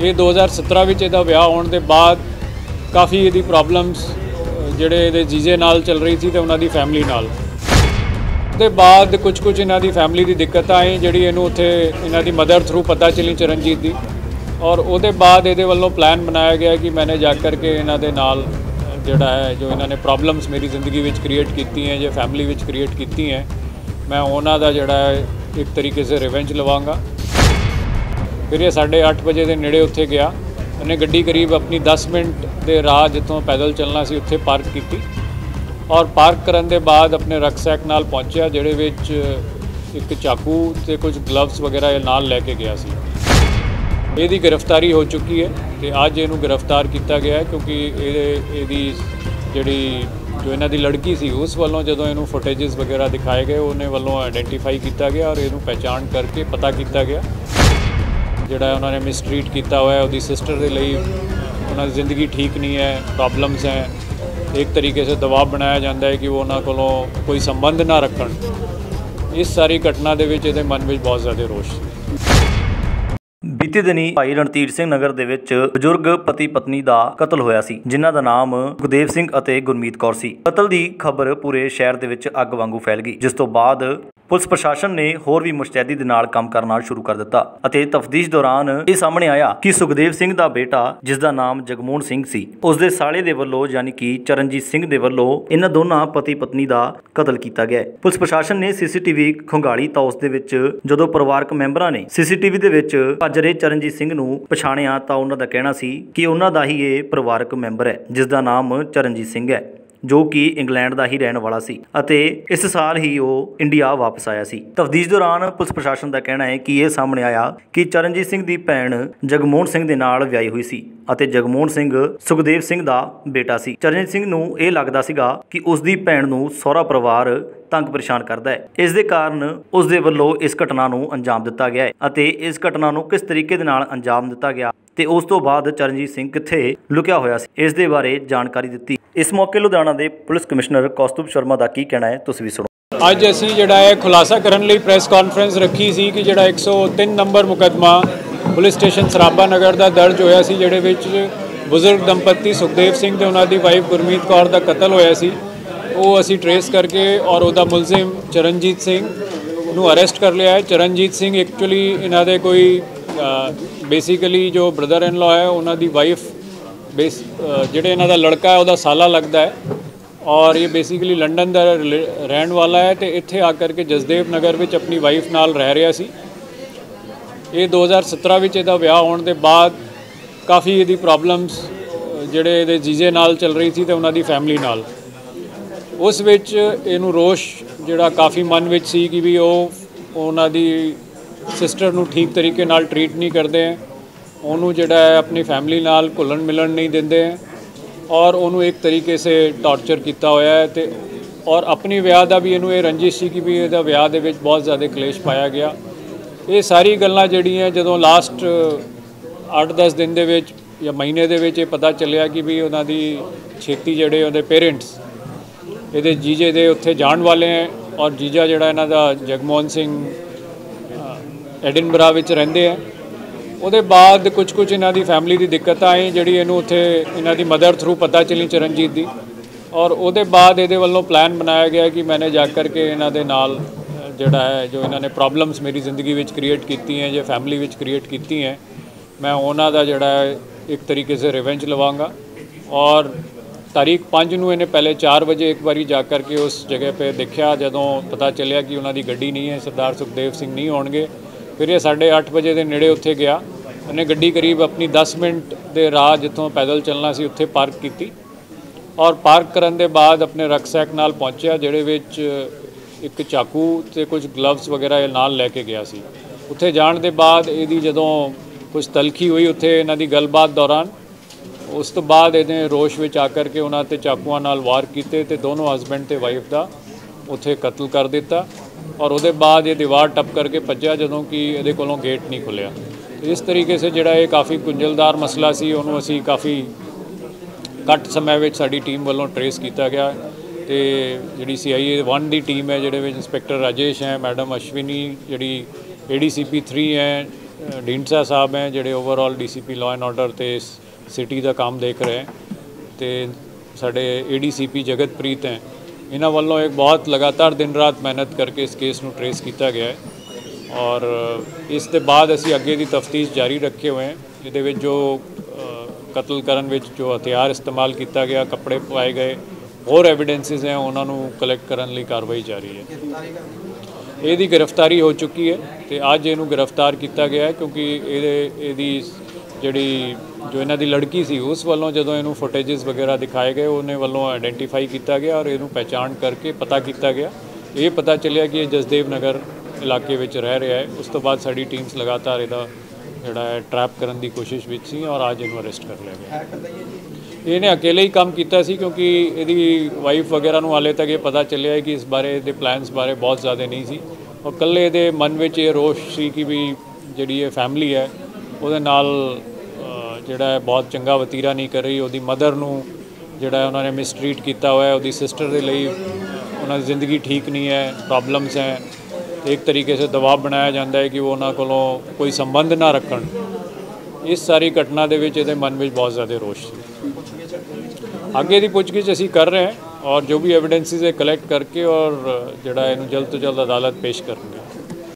ਇਹ 2017 ਵਿੱਚ ਇਹਦਾ ਵਿਆਹ ਹੋਣ ਦੇ ਬਾਅਦ ਕਾਫੀ ਇਹਦੀ ਪ੍ਰੋਬਲਮਸ ਜਿਹੜੇ ਇਹਦੇ ਜੀਜੇ ਨਾਲ ਚੱਲ ਰਹੀ ਸੀ ਤੇ ਉਹਨਾਂ ਦੀ ਫੈਮਿਲੀ ਨਾਲ। ਦੇ ਬਾਅਦ ਕੁਝ ਕੁਝ ਇਹਨਾਂ ਦੀ ਫੈਮਿਲੀ ਦੀ ਦਿੱਕਤਾਂ ਆਈ, ਜਿਹੜੀ ਇਹਨੂੰ ਉੱਥੇ ਇਹਨਾਂ ਦੀ ਮਦਰ ਥਰੂ ਪਤਾ ਚੱਲੀ ਚਰਨਜੀਤ ਦੀ। ਔਰ ਉਹਦੇ ਬਾਅਦ ਇਹਦੇ ਵੱਲੋਂ ਪਲਾਨ ਬਣਾਇਆ ਗਿਆ ਕਿ ਮੈਨੇ ਜਾ ਕਰਕੇ ਇਹਨਾਂ ਦੇ ਨਾਲ ਜਿਹੜਾ ਹੈ, ਜੋ ਇਹਨਾਂ ਨੇ ਪ੍ਰੋਬਲਮਸ ਮੇਰੀ ਜ਼ਿੰਦਗੀ ਵਿੱਚ ਕ੍ਰੀਏਟ ਕੀਤੀਆਂ ਜਾਂ ਫੈਮਿਲੀ ਵਿੱਚ ਕ੍ਰੀਏਟ ਕੀਤੀਆਂ ਮੈਂ ਉਹਨਾਂ ਦਾ ਜਿਹੜਾ ਹੈ, ਇੱਕ ਤਰੀਕੇ ਸੇ ਰਿਵੈਂਜ ਲਵਾਂਗਾ। ਫਿਰ ਇਹ 8:30 ਵਜੇ ਦੇ ਨੇੜੇ ਉੱਥੇ ਗਿਆ। ਉਹਨੇ ਗੱਡੀ ਕਰੀਬ ਆਪਣੀ 10 ਮਿੰਟ ਦੇ ਰਾਹ ਜਿੱਥੋਂ ਪੈਦਲ ਚੱਲਣਾ ਸੀ, ਉੱਥੇ ਪਾਰਕ ਕੀਤੀ। ਔਰ ਪਾਰਕ ਕਰਨ ਦੇ ਬਾਅਦ ਆਪਣੇ ਰਕਸੈਕ ਨਾਲ ਪਹੁੰਚਿਆ, ਜਿਹੜੇ ਵਿੱਚ ਇੱਕ ਚਾਕੂ ਤੇ ਕੁਝ ਗਲਵਸ ਵਗੈਰਾ ਇਹ ਨਾਲ ਲੈ ਕੇ ਗਿਆ ਸੀ। ਇਹਦੀ ਗ੍ਰਿਫਤਾਰੀ ਹੋ ਚੁੱਕੀ ਹੈ ਤੇ ਅੱਜ ਇਹਨੂੰ ਗ੍ਰਿਫਤਾਰ ਕੀਤਾ ਗਿਆ ਹੈ ਕਿਉਂਕਿ ਇਹ, ਇਹਦੀ ਜਿਹੜੀ ਜੋ ਇਹਨਾਂ ਦੀ ਲੜਕੀ ਸੀ, ਉਸ ਵੱਲੋਂ ਜਦੋਂ ਇਹਨੂੰ ਫੁਟੇजेस ਵਗੈਰਾ ਦਿਖਾਏ ਗਏ, ਉਹਨੇ ਵੱਲੋਂ ਆਇਡੈਂਟੀਫਾਈ ਕੀਤਾ ਗਿਆ ਔਰ ਇਹਨੂੰ ਪਹਿਚਾਣ ਕਰਕੇ ਪਤਾ ਕੀਤਾ ਗਿਆ। ਜਿਹੜਾ ਉਹਨਾਂ ਨੇ ਮਿਸਟ੍ਰੀਟ ਕੀਤਾ ਹੋਇਆ ਹੈ, ਉਹਦੀ ਸਿਸਟਰ ਦੇ ਲਈ ਉਹਨਾਂ ਦੀ ਜ਼ਿੰਦਗੀ ਠੀਕ ਨਹੀਂ ਹੈ ਪ੍ਰੋਬਲਮਸ ਹੈ। ਇੱਕ ਤਰੀਕੇ ਸੇ ਦਬਾਅ ਬਣਾਇਆ ਜਾਂਦਾ ਹੈ ਕਿ ਉਹ ਉਹਨਾਂ ਕੋਲੋਂ ਕੋਈ ਸੰਬੰਧ ਨਾ ਰੱਖਣ। ਇਸ ਸਾਰੀ ਘਟਨਾ ਦੇ ਵਿੱਚ ਇਹਦੇ ਮਨ ਵਿੱਚ ਬਹੁਤ ਜ਼ਿਆਦਾ ਰੋਸ਼ ਸੀ। ਬੀਤੇ ਦਿਨੀ ਭਾਈ ਰਣਧੀਰ ਸਿੰਘ ਨਗਰ ਦੇ ਵਿੱਚ ਬਜ਼ੁਰਗ ਪਤੀ ਪਤਨੀ ਦਾ ਕਤਲ ਹੋਇਆ ਸੀ, ਜਿਨ੍ਹਾਂ ਦਾ ਨਾਮ ਗੁਰਦੇਵ ਸਿੰਘ ਅਤੇ ਗੁਰਮੀਤ ਕੌਰ ਸੀ। ਕਤਲ ਦੀ ਖਬਰ ਪੂਰੇ ਸ਼ਹਿਰ ਦੇ ਵਿੱਚ ਅੱਗ ਵਾਂਗੂ ਫੈਲ ਗਈ, ਜਿਸ ਤੋਂ ਬਾਅਦ ਪੁਲਿਸ ਪ੍ਰਸ਼ਾਸਨ ਨੇ ਹੋਰ ਵੀ ਮੁਸ਼ਤੈਦੀ ਦੇ ਨਾਲ ਕੰਮ ਕਰਨਾ ਸ਼ੁਰੂ ਕਰ ਦਿੱਤਾ ਅਤੇ ਤਫਤੀਸ਼ ਦੌਰਾਨ ਇਹ ਸਾਹਮਣੇ ਆਇਆ ਕਿ ਸੁਖਦੇਵ ਸਿੰਘ ਦਾ ਬੇਟਾ ਜਿਸ ਦਾ ਨਾਮ ਜਗਮੋਹਨ ਸਿੰਘ ਸੀ ਉਸ ਦੇ ਸਾਲੇ ਦੇ ਵੱਲੋਂ ਯਾਨੀ ਕਿ ਚਰਨਜੀਤ ਸਿੰਘ ਦੇ ਵੱਲੋਂ ਇਹਨਾਂ ਦੋਨਾਂ ਪਤੀ ਪਤਨੀ ਦਾ ਕਤਲ ਕੀਤਾ ਗਿਆ ਪੁਲਿਸ ਪ੍ਰਸ਼ਾਸਨ ਨੇ ਸੀਸੀਟੀਵੀ ਖੰਗਾਲੀ ਤਾਂ ਉਸ ਦੇ ਵਿੱਚ ਜਦੋਂ ਪਰਿਵਾਰਕ ਮੈਂਬਰਾਂ ਨੇ ਸੀਸੀਟੀਵੀ ਦੇ ਵਿੱਚ ਭੱਜ ਰਹੇ ਚਰਨਜੀਤ ਸਿੰਘ ਨੂੰ ਪਛਾਣਿਆ ਤਾਂ ਉਹਨਾਂ ਦਾ ਕਹਿਣਾ ਸੀ ਕਿ ਉਹਨਾਂ ਦਾ ਹੀ ਇਹ ਪਰਿਵਾਰਕ ਮੈਂਬਰ ਹੈ ਜਿਸ ਦਾ ਨਾਮ ਚਰਨਜੀਤ ਸਿੰਘ ਹੈ। ਜੋ ਕਿ ਇੰਗਲੈਂਡ ਦਾ ਹੀ ਰਹਿਣ ਵਾਲਾ ਸੀ ਅਤੇ ਇਸ ਸਾਲ ਹੀ ਉਹ ਇੰਡੀਆ ਵਾਪਸ ਆਇਆ ਸੀ। ਤਫਦੀਸ਼ ਦੌਰਾਨ ਪੁਲਿਸ ਪ੍ਰਸ਼ਾਸਨ ਦਾ ਕਹਿਣਾ ਹੈ ਕਿ ਇਹ ਸਾਹਮਣੇ ਆਇਆ ਕਿ ਚਰਨਜੀਤ ਸਿੰਘ ਦੀ ਭੈਣ ਜਗਮੋਹਨ ਸਿੰਘ ਦੇ ਨਾਲ ਵਿਆਹੀ ਹੋਈ ਸੀ ਅਤੇ ਜਗਮੋਹਨ ਸਿੰਘ ਸੁਖਦੇਵ ਸਿੰਘ ਦਾ ਬੇਟਾ ਸੀ। ਚਰਨਜੀਤ ਸਿੰਘ ਨੂੰ ਇਹ ਲੱਗਦਾ ਸੀਗਾ ਕਿ ਉਸ ਦੀ ਭੈਣ ਨੂੰ ਸਹੁਰਾ ਪਰਿਵਾਰ ਤੰਗ ਪਰੇਸ਼ਾਨ ਕਰਦਾ ਹੈ। ਇਸ ਦੇ ਕਾਰਨ ਉਸ ਦੇ ਵੱਲੋਂ ਇਸ ਘਟਨਾ ਨੂੰ ਅੰਜਾਮ ਦਿੱਤਾ ਗਿਆ ਹੈ ਅਤੇ ਇਸ ਘਟਨਾ ਨੂੰ ਕਿਸ ਤਰੀਕੇ ਦੇ ਨਾਲ ਅੰਜਾਮ ਦਿੱਤਾ ਗਿਆ ਤੇ ਉਸ ਤੋਂ ਬਾਅਦ ਚਰਨਜੀਤ ਸਿੰਘ ਕਿੱਥੇ ਲੁਕਿਆ ਹੋਇਆ ਸੀ, ਇਸ ਦੇ ਬਾਰੇ ਜਾਣਕਾਰੀ ਦਿੱਤੀ ਇਸ ਮੌਕੇ ਲੁਧਿਆਣਾ ਦੇ ਪੁਲਿਸ ਕਮਿਸ਼ਨਰ ਕੌਸਤੁਭ ਸ਼ਰਮਾ ਦਾ ਕੀ ਕਹਿਣਾ ਹੈ, ਤੁਸੀਂ ਵੀ ਸੁਣੋ। ਅੱਜ ਅਸੀਂ ਜਿਹੜਾ ਹੈ ਖੁਲਾਸਾ ਕਰਨ ਲਈ ਪ੍ਰੈਸ ਕਾਨਫਰੰਸ ਰੱਖੀ ਸੀ ਕਿ ਜਿਹੜਾ 103 ਨੰਬਰ ਮੁਕੱਦਮਾ ਪੁਲਿਸ ਸਟੇਸ਼ਨ ਸਰਾਭਾ ਨਗਰ ਦਾ ਦਰਜ ਹੋਇਆ ਸੀ, ਜਿਹੜੇ ਵਿੱਚ ਬਜ਼ੁਰਗ ਦੰਪਤੀ ਸੁਖਦੇਵ ਸਿੰਘ ਤੇ ਉਹਨਾਂ ਦੀ ਵਾਈਫ ਗੁਰਮੀਤ ਕੌਰ ਦਾ ਕਤਲ ਹੋਇਆ ਸੀ। ਉਹ ਅਸੀਂ ਟਰੇਸ ਕਰਕੇ ਔਰ ਉਹਦਾ ਮੁਲਜ਼ਮ ਚਰਨਜੀਤ ਸਿੰਘ ਨੂੰ ਅਰੈਸਟ ਕਰ ਲਿਆ ਹੈ। ਚਰਨਜੀਤ ਸਿੰਘ ਐਕਚੁਅਲੀ ਇਹਨਾਂ ਦੇ ਕੋਈ ਬੇਸਿਕਲੀ ਜੋ ਬ੍ਰਦਰ ਇਨ ਲਾ ਹੈ, ਉਹਨਾਂ ਦੀ ਵਾਈਫ ਬੇਸ ਜਿਹੜੇ ਇਹਨਾਂ ਦਾ ਲੜਕਾ ਹੈ, ਉਹਦਾ ਸਾਲਾ ਲੱਗਦਾ ਹੈ ਔਰ ਇਹ ਬੇਸਿਕਲੀ ਲੰਡਨ ਦਾ ਰਿਲੇ- ਰਹਿਣ ਵਾਲਾ ਹੈ ਤੇ ਇੱਥੇ ਆ ਕਰਕੇ ਜਸਦੇਵ ਨਗਰ ਵਿੱਚ ਆਪਣੀ ਵਾਈਫ ਨਾਲ ਰਹਿ ਰਿਹਾ ਸੀ। ਇਹ 2017 ਵਿੱਚ ਇਹਦਾ ਵਿਆਹ ਹੋਣ ਦੇ ਬਾਅਦ ਕਾਫੀ ਇਹਦੀ ਪ੍ਰੋਬਲਮਸ ਜਿਹੜੇ ਇਹਦੇ ਜੀਜੇ ਨਾਲ ਚੱਲ ਰਹੀ ਸੀ ਤੇ ਉਹਨਾਂ ਦੀ ਫੈਮਿਲੀ ਨਾਲ। ਉਸ ਵਿੱਚ ਇਹਨੂੰ ਰੋਸ਼ ਜਿਹੜਾ ਕਾਫੀ ਮਨ ਵਿੱਚ ਸੀ ਕਿ ਵੀ ਉਹ ਉਹਨਾਂ ਦੀ ਸਿਸਟਰ ਨੂੰ ਠੀਕ ਤਰੀਕੇ ਨਾਲ ਟਰੀਟ ਨਹੀਂ ਕਰਦੇ ਹੈ। ਉਹਨੂੰ ਜਿਹੜਾ ਹੈ ਆਪਣੀ ਫੈਮਿਲੀ ਨਾਲ ਘੁਲਣ ਮਿਲਣ ਨਹੀਂ ਦਿੰਦੇ। ਹੈ ਔਰ ਉਹਨੂੰ ਇੱਕ ਤਰੀਕੇ ਸੇ ਟਾਰਚਰ ਕੀਤਾ ਹੋਇਆ ਹੈ ਤੇ ਔਰ ਆਪਣੀ ਵਿਆਹ ਦਾ ਵੀ ਇਹਨੂੰ ਇਹ ਰੰਜਿਸ਼ ਸੀ ਕਿ ਵੀ ਇਹਦਾ ਵਿਆਹ ਦੇ ਵਿੱਚ ਬਹੁਤ ਜ਼ਿਆਦਾ ਕਲੇਸ਼ ਪਾਇਆ ਗਿਆ। ਇਹ ਸਾਰੀ ਗੱਲਾਂ ਜਿਹੜੀਆਂ ਜਦੋਂ ਲਾਸਟ 8-10 ਦਿਨ ਦੇ ਵਿੱਚ ਜਾਂ ਮਹੀਨੇ ਦੇ ਵਿੱਚ ਇਹ ਪਤਾ ਚੱਲਿਆ ਕਿ ਵੀ ਉਹਨਾਂ ਦੀ ਛੇਤੀ ਜਿਹੜੇ ਉਹਦੇ ਪੇਰੈਂਟਸ ਇਹਦੇ ਜੀਜੇ ਦੇ ਉੱਥੇ ਜਾਣ ਵਾਲੇ ਹੈ ਔਰ ਜੀਜਾ ਜਿਹੜਾ ਇਹਨਾਂ ਦਾ ਜਗਮੋਹਨ ਸਿੰਘ ਐਡਿਨਬਰਾ ਵਿੱਚ ਰਹਿੰਦੇ ਹੈ। ਉਹਦੇ ਬਾਅਦ ਕੁਝ ਕੁਝ ਇਹਨਾਂ ਦੀ ਫੈਮਿਲੀ ਦੀ ਦਿੱਕਤਾਂ ਆਈ, ਜਿਹੜੀ ਇਹਨੂੰ ਉੱਥੇ ਇਹਨਾਂ ਦੀ ਮਦਰ ਥਰੂ ਪਤਾ ਚੱਲੀ ਚਰਨਜੀਤ ਦੀ। ਔਰ ਉਹਦੇ ਬਾਅਦ ਇਹਦੇ ਵੱਲੋਂ ਪਲਾਨ ਬਣਾਇਆ ਗਿਆ ਕਿ ਮੈਨੇ ਜਾ ਕਰਕੇ ਇਹਨਾਂ ਦੇ ਨਾਲ ਜਿਹੜਾ ਹੈ, ਜੋ ਇਹਨਾਂ ਨੇ ਪ੍ਰੋਬਲਮਸ ਮੇਰੀ ਜ਼ਿੰਦਗੀ ਵਿੱਚ ਕ੍ਰੀਏਟ ਕੀਤੀ ਹੈ ਜਾਂ ਫੈਮਿਲੀ ਵਿੱਚ ਕ੍ਰੀਏਟ ਕੀਤੀ ਹੈ ਮੈਂ ਉਹਨਾਂ ਦਾ ਜਿਹੜਾ ਹੈ, ਇੱਕ ਤਰੀਕੇ ਸੇ ਰਿਵੈਂਜ ਲਵਾਂਗਾ। ਔਰ ਤਾਰੀਖ 5 ਨੂੰ ਇਹਨੇ ਪਹਿਲੇ 4 ਵਜੇ ਇੱਕ ਵਾਰੀ ਜਾ ਕਰਕੇ ਉਸ ਜਗ੍ਹਾ 'ਤੇ ਦੇਖਿਆ, ਜਦੋਂ ਪਤਾ ਚੱਲਿਆ ਕਿ ਉਹਨਾਂ ਦੀ ਗੱਡੀ ਨਹੀਂ ਹੈ, ਸਰਦਾਰ ਸੁਖਦੇਵ ਸਿੰਘ ਨਹੀਂ ਹੋਣਗੇ ਫਿਰ ਇਹ 8:30 ਵਜੇ ਦੇ ਨੇੜੇ ਉੱਥੇ ਗਿਆ। ਉਹਨੇ ਗੱਡੀ ਕਰੀਬ ਆਪਣੀ 10 ਮਿੰਟ ਦੇ ਰਾਹ ਜਿੱਥੋਂ ਪੈਦਲ ਚੱਲਣਾ ਸੀ, ਉੱਥੇ ਪਾਰਕ ਕੀਤੀ। ਔਰ ਪਾਰਕ ਕਰਨ ਦੇ ਬਾਅਦ ਆਪਣੇ ਰਕਸੈਕ ਨਾਲ ਪਹੁੰਚਿਆ, ਜਿਹੜੇ ਵਿੱਚ ਇੱਕ ਚਾਕੂ ਤੇ ਕੁਝ ਗਲਵਸ ਵਗੈਰਾ ਇਹ ਨਾਲ ਲੈ ਕੇ ਗਿਆ ਸੀ। ਉੱਥੇ ਜਾਣ ਦੇ ਬਾਅਦ ਇਹਦੀ ਜਦੋਂ ਕੁਝ ਤਲਖੀ ਹੋਈ ਉੱਥੇ ਇਹਨਾਂ ਦੀ ਗੱਲਬਾਤ ਦੌਰਾਨ, ਉਸ ਤੋਂ ਬਾਅਦ ਇਹਨੇ ਰੋਸ਼ ਵਿੱਚ ਆ ਕਰਕੇ ਉਹਨਾਂ ਤੇ ਚਾਕੂਆਂ ਨਾਲ ਵਾਰ ਕੀਤੇ ਤੇ ਦੋਨੋਂ ਹਸਬੰਡ ਤੇ ਵਾਈਫ ਦਾ ਉੱਥੇ ਕਤਲ ਕਰ ਦਿੱਤਾ। ਔਰ ਉਹਦੇ ਬਾਅਦ ਇਹ ਦੀਵਾਰ ਟੱਪ ਕਰਕੇ ਭੱਜਿਆ ਜਦੋਂ ਕਿ ਇਹਦੇ ਕੋਲੋਂ ਗੇਟ ਨਹੀਂ ਖੁੱਲਿਆ। ਇਸ ਤਰੀਕੇ ਸੇ ਜਿਹੜਾ ਇਹ ਕਾਫੀ ਗੁੰਝਲਦਾਰ ਮਸਲਾ ਸੀ ਉਹਨੂੰ ਅਸੀਂ ਕਾਫੀ ਘੱਟ ਸਮੇਂ ਵਿੱਚ ਸਾਡੀ ਟੀਮ ਵੱਲੋਂ ਟਰੇਸ ਕੀਤਾ ਗਿਆ ਤੇ ਜਿਹੜੀ ਸੀਆਈਏ 1 ਦੀ ਟੀਮ ਹੈ ਜਿਹੜੇ ਵਿੱਚ ਇੰਸਪੈਕਟਰ ਰਾਜੇਸ਼ ਹੈ ਮੈਡਮ ਅਸ਼ਵਿਨੀ ਜਿਹੜੀ ਏਡੀਸੀਪੀ 3 ਹੈ ਅ, ਢੀਂਡਸਾ ਸਾਹਿਬ ਹੈ ਜਿਹੜੇ overall DCP law and order ਤੇ ਸਿਟੀ ਦਾ ਕੰਮ ਦੇਖ ਰਹੇ ਹੈ ਤੇ ਸਾਡੇ ਏਡੀਸੀਪੀ ਜਗਤਪ੍ਰੀਤ ਹੈ। ਇਹਨਾਂ ਵੱਲੋਂ ਇੱਕ ਬਹੁਤ ਲਗਾਤਾਰ ਦਿਨ ਰਾਤ ਮਿਹਨਤ ਕਰਕੇ ਇਸ ਕੇਸ ਨੂੰ ਟਰੇਸ ਕੀਤਾ ਗਿਆ ਹੈ ਔਰ ਇਸ ਦੇ ਬਾਅਦ ਅਸੀਂ ਅੱਗੇ ਦੀ ਤਫਤੀਸ਼ ਜਾਰੀ ਰੱਖੇ ਹੋਏ ਹਾਂ ਇਹਦੇ ਵਿੱਚ ਜੋ ਕਤਲ ਕਰਨ ਵਿੱਚ ਜੋ ਹਥਿਆਰ ਇਸਤੇਮਾਲ ਕੀਤਾ ਗਿਆ, ਕੱਪੜੇ ਪਾਏ ਗਏ, ਹੋਰ ਐਵੀਡੈਂਸਿਸ ਹੈ, ਉਹਨਾਂ ਨੂੰ ਕਲੈਕਟ ਕਰਨ ਲਈ ਕਾਰਵਾਈ ਜਾਰੀ ਹੈ। ਇਹਦੀ ਗ੍ਰਿਫਤਾਰੀ ਹੋ ਚੁੱਕੀ ਹੈ ਤੇ ਅੱਜ ਇਹਨੂੰ ਗ੍ਰਿਫਤਾਰ ਕੀਤਾ ਗਿਆ ਹੈ ਕਿਉਂਕਿ ਇਹਦੇ ਇਹਦੀ ਜਿਹੜੀ ਜੋ ਇਹਨਾਂ ਦੀ ਲੜਕੀ ਸੀ ਉਸ ਵੱਲੋਂ ਜਦੋਂ ਇਹਨੂੰ ਫੁਟੇजेस ਵਗੈਰਾ ਦਿਖਾਏ ਗਏ, ਉਹਨੇ ਵੱਲੋਂ ਆਇਡੈਂਟੀਫਾਈ ਕੀਤਾ ਗਿਆ ਔਰ ਇਹਨੂੰ ਪਹਿਚਾਣ ਕਰਕੇ ਪਤਾ ਕੀਤਾ ਗਿਆ। ਇਹ ਪਤਾ ਚੱਲਿਆ ਕਿ ਇਹ ਜਸਦੇਵ ਨਗਰ ਇਲਾਕੇ ਵਿੱਚ ਰਹਿ ਰਿਹਾ ਹੈ। ਉਸ ਤੋਂ ਬਾਅਦ ਸਾਡੀ ਟੀਮਸ ਲਗਾਤਾਰ ਇਹਦਾ ਜਿਹੜਾ ਹੈ ਟਰੈਪ ਕਰਨ ਦੀ ਕੋਸ਼ਿਸ਼ ਵਿੱਚ ਸੀ ਔਰ ਅੱਜ ਇਹਨੂੰ ਅਰੈਸਟ ਕਰ ਲਿਆ ਗਿਆ। ਇਹਨੇ ਅਕੇਲੇ ਹੀ ਕੰਮ ਕੀਤਾ ਸੀ ਕਿਉਂਕਿ ਇਹਦੀ ਵਾਈਫ ਵਗੈਰਾ ਨੂੰ ਹਾਲੇ ਤੱਕ ਇਹ ਪਤਾ ਚੱਲਿਆ ਹੈ ਕਿ ਇਸ ਬਾਰੇ ਦੇ ਪਲਾਨਸ ਬਾਰੇ ਬਹੁਤ ਜ਼ਿਆਦਾ ਨਹੀਂ ਸੀ। ਔਰ ਇਕੱਲੇ ਇਹਦੇ ਮਨ ਵਿੱਚ ਇਹ ਰੋਸ਼ ਸੀ ਕਿ ਵੀ ਜਿਹੜੀ ਇਹ ਫੈਮਿਲੀ ਹੈ, ਉਹਦੇ ਨਾਲ ਜਿਹੜਾ ਬਹੁਤ ਚੰਗਾ ਵਤੀਰਾ ਨਹੀਂ ਕਰ ਰਹੀ, ਉਹਦੀ ਮਦਰ ਨੂੰ ਜਿਹੜਾ ਉਹਨਾਂ ਨੇ ਮਿਸਟਰੀਟ ਕੀਤਾ ਹੋਇਆ ਉਹਦੀ ਸਿਸਟਰ ਦੇ ਲਈ ਉਹਨਾਂ ਦੀ ਜ਼ਿੰਦਗੀ ਠੀਕ ਨਹੀਂ ਹੈ ਪ੍ਰੋਬਲਮਸ ਹੈ। ਇੱਕ ਤਰੀਕੇ ਸੇ ਦਬਾਅ ਬਣਾਇਆ ਜਾਂਦਾ ਹੈ ਕਿ ਉਹ ਉਹਨਾਂ ਕੋਲੋਂ ਕੋਈ ਸੰਬੰਧ ਨਾ ਰੱਖਣ। ਇਸ ਸਾਰੀ ਘਟਨਾ ਦੇ ਵਿੱਚ ਇਹਦੇ ਮਨ ਵਿੱਚ ਬਹੁਤ ਜ਼ਿਆਦਾ ਰੋਸ਼ ਸੀ। ਅੱਗੇ ਦੀ ਪੁੱਛਗਿੱਛ ਅਸੀਂ ਕਰ ਰਹੇ ਹਾਂ ਔਰ ਜੋ ਵੀ ਐਵੀਡੈਂਸਿਸ ਹੈ ਕਲੈਕਟ ਕਰਕੇ ਔਰ ਜਿਹੜਾ ਇਹਨੂੰ ਜਲਦ ਤੋਂ ਜਲਦ ਅਦਾਲਤ ਪੇਸ਼ ਕਰਨਗੇ।